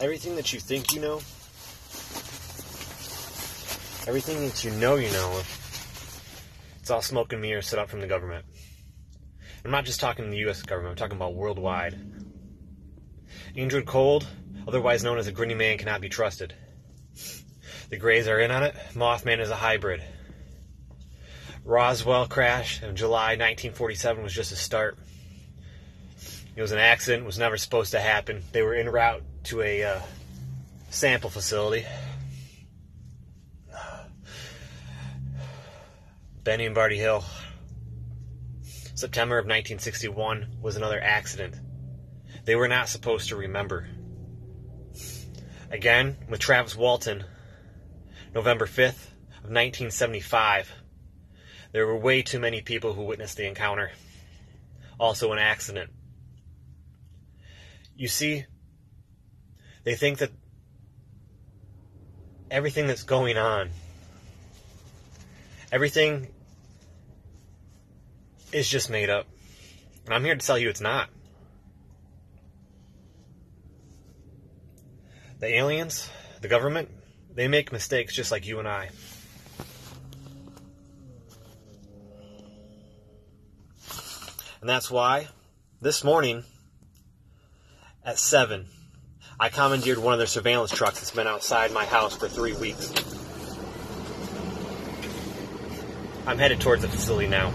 everything that you think you know, everything that you know you know, it's all smoke and mirrors set up from the government. I'm not just talking the U.S. government, I'm talking about worldwide. Indrid Cold, otherwise known as a grinning man, cannot be trusted. The Greys are in on it. Mothman is a hybrid. Roswell crash in July 1947 was just a start. It was an accident, was never supposed to happen. They were en route to a uh, sample facility. Betty and Barney Hill. September of 1961 was another accident. They were not supposed to remember. Again, with Travis Walton, November 5th of 1975, there were way too many people who witnessed the encounter. Also, an accident. You see, they think that everything that's going on, everything is just made up. And I'm here to tell you it's not. The aliens, the government, they make mistakes just like you and I. And that's why this morning at 7, I commandeered one of their surveillance trucks that's been outside my house for three weeks. I'm headed towards the facility now.